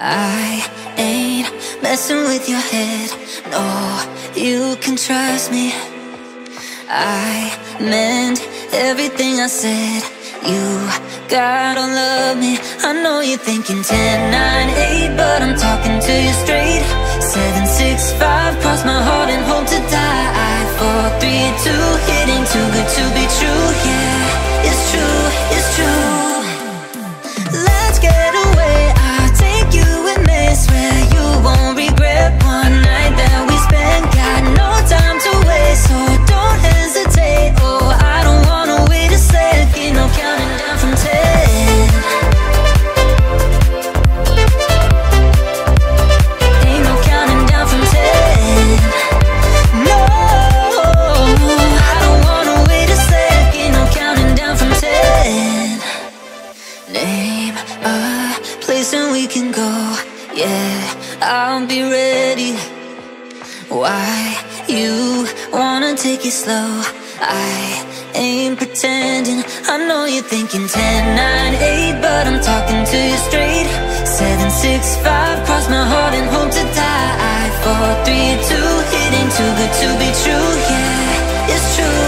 I ain't messing with your head. No, you can trust me. I meant everything I said. You gotta love me. I know you're thinking 10, 9, 8, but I'm talking to you straight. 7, 6, 5, we can go. Yeah, I'll be ready. Why you wanna take it slow? I ain't pretending. I know you're thinking 10, 9, 8, but I'm talking to you straight. 7, 6, 5, cross my heart and hope to die. 4, 3, 2, hitting too good to be true. Yeah, it's true,